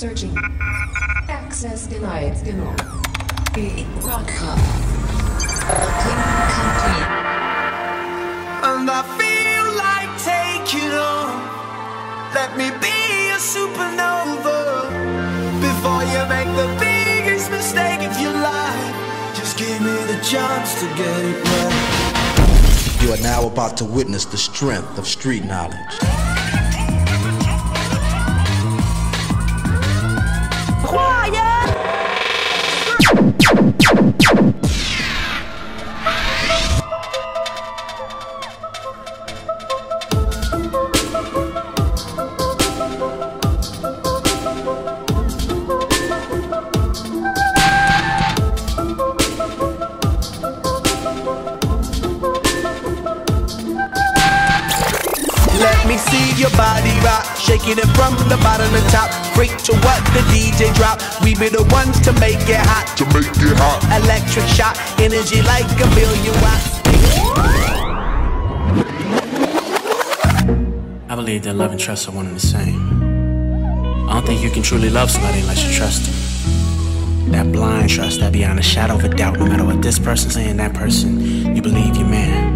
Searching. Access denied. Genau. The Broadcast. Looking complete. And I feel like taking on. Let me be a supernova before you make the biggest mistake of your life. Just give me the chance to get it right. You are now about to witness the strength of street knowledge. See your body rock, shaking it from the bottom to top. Freak to what the DJ drop. We be the ones to make it hot. to make it hot. Electric shock, energy like a million watts. I believe that love and trust are one and the same. I don't think you can truly love somebody unless you trust them. That blind trust, that beyond a shadow of a doubt, no matter what this person's saying, that person, you believe your man.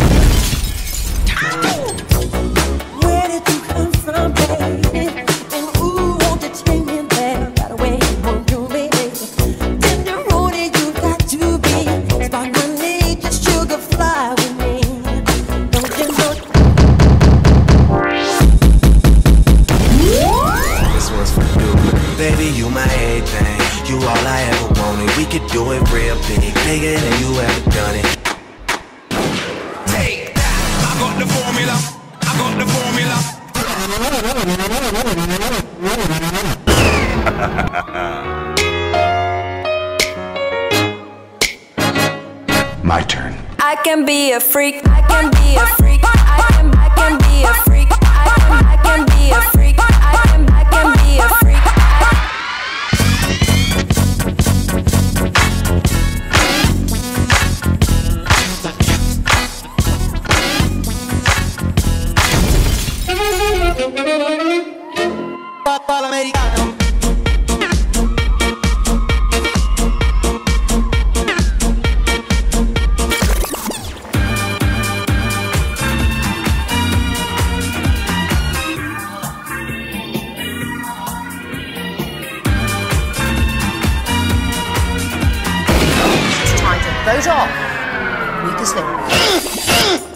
Baby, you my everything. You all I ever wanted. We could do it real big, bigger than you ever done it. Take that. I got the formula. I got the formula. My turn. I can be a freak. I can be a freak. I can. I can be a freak. vote off. Weakest link.